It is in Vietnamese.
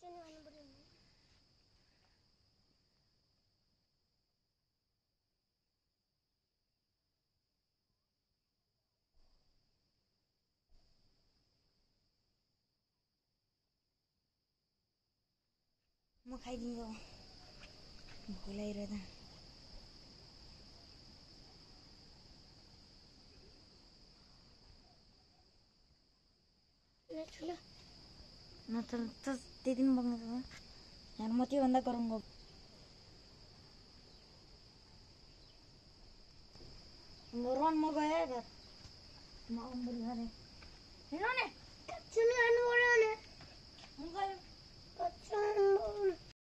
쟤는 안 버리네. 뭐 가진 거 몰라 이러다. 나 졸라. Nasıl dedim bana. Yani motivanda görün. Moron mo gaya gat. Maong bulare. Hello ne?